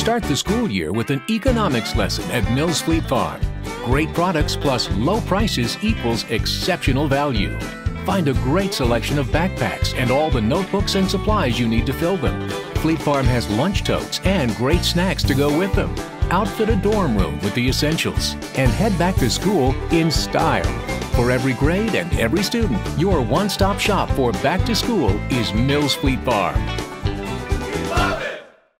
Start the school year with an economics lesson at Mills Fleet Farm. Great products plus low prices equals exceptional value. Find a great selection of backpacks and all the notebooks and supplies you need to fill them. Fleet Farm has lunch totes and great snacks to go with them. Outfit a dorm room with the essentials and head back to school in style. For every grade and every student, your one stop shop for back to school is Mills Fleet Farm.